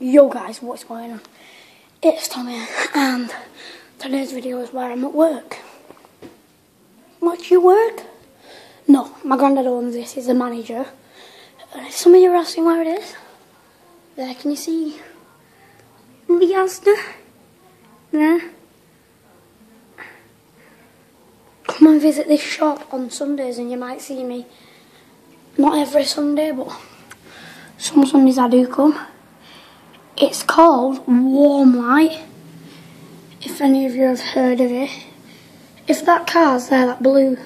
Yo guys, what's going on? It's Tommy and today's video is where I'm at work. What, you work? No, my granddad owns this, he's the manager. Uh, some of you are asking where it is. There, can you see the Asda? There. Come and visit this shop on Sundays and you might see me. Not every Sunday, but some Sundays I do come. It's called Warm Light. If any of you have heard of it. If that car's there, that blue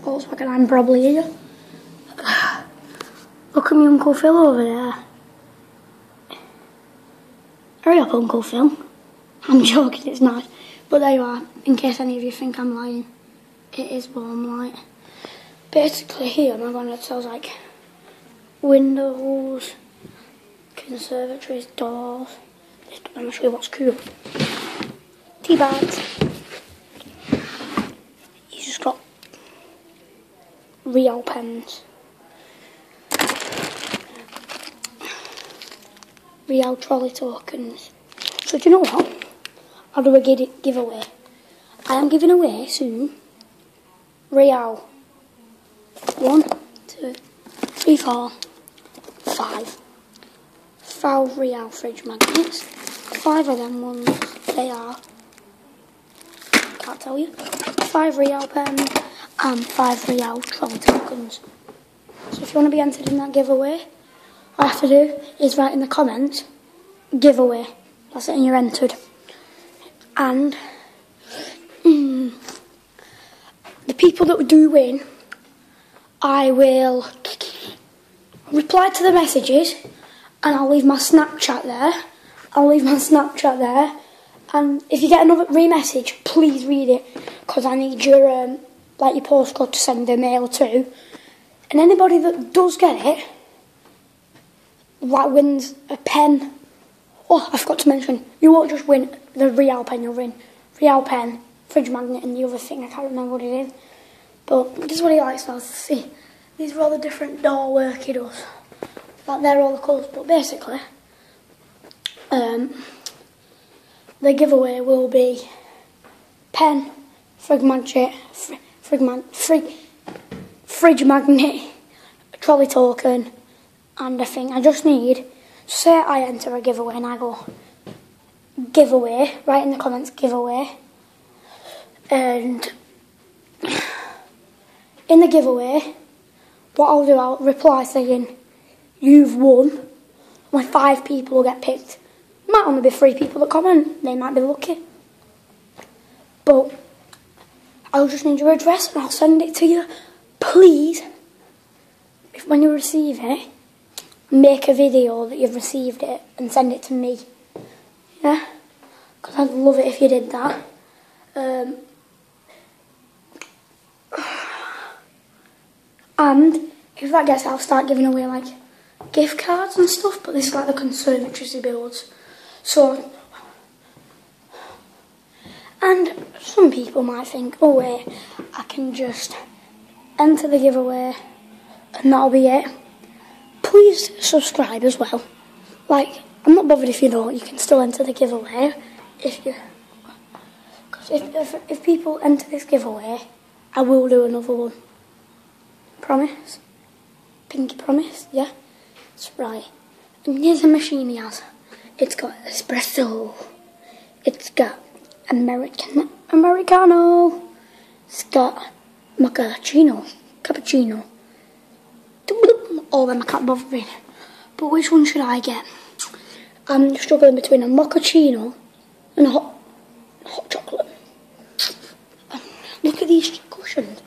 Volkswagen, I'm probably here. Look at me Uncle Phil over there. Hurry up, Uncle Phil. I'm joking, it's not. But there you are, in case any of you think I'm lying. It is warm light. Basically here, my granddad sells like windows, conservatories, doors. I'm show you what's cool. Tea bags. He's just got real pens. Real trolley tokens. So do you know what? How do it giveaway? I am giving away soon Real. One, two, three, four, five. Five Real fridge magnets. Five of them ones, they are, can't tell you, five Real pens and five Real trolley tokens. So if you want to be entered in that giveaway, all you have to do is write in the comments, giveaway. That's it and you're entered. And mm, the people that do win, I will reply to the messages and I'll leave my Snapchat there. I'll leave my Snapchat there. And if you get another re-message, please read it because I need your um, like your postcode to send the mail to. And anybody that does get it, like wins a pen. Oh, I forgot to mention, you won't just win the Real pen, you'll win Real pen, fridge magnet, and the other thing. I can't remember what it is. But this is what he likes to see. These are all the different door work he does. Like they're all the colours, but basically, um, the giveaway will be pen, fridge magnet, fr fridge, man fridge, fridge magnet, trolley token, and a thing. I just need, say I enter a giveaway and I go, giveaway, write in the comments giveaway, and in the giveaway, what I'll do, I'll reply saying, you've won. My five people will get picked. Might only be three people that comment. They might be lucky. But I'll just need your address and I'll send it to you. Please, if when you receive it, make a video that you've received it and send it to me. Yeah? Because I'd love it if you did that. Um, and if that gets I'll start giving away like gift cards and stuff, but this is like the conservatories builds. So, and some people might think, oh wait, I can just enter the giveaway and that'll be it. Please subscribe as well. Like, I'm not bothered if you don't, you can still enter the giveaway if you. Because if, if, if people enter this giveaway, I will do another one. Promise? Pinky promise? Yeah? Right. And here's a machine he has. It's got espresso. It's got American Americano. It's got macchiato, cappuccino. All them I can't bother with. But which one should I get? I'm struggling between a mochaccino and a hot, hot chocolate. Um, look at these cushions.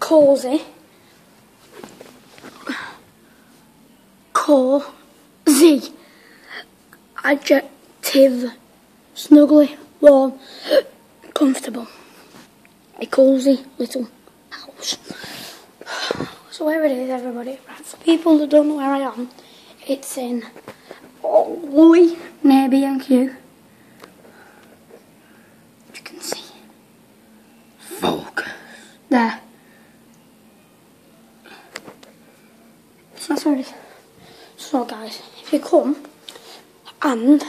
Cozy. Cozy. Adjective. Snuggly. Warm. Comfortable. A cozy little house. So where it is, everybody. Right, for people that don't know where I am, it's in oh, Louis near B&Q. You can see. Focus. There. So that's where it is. So guys, if you come, And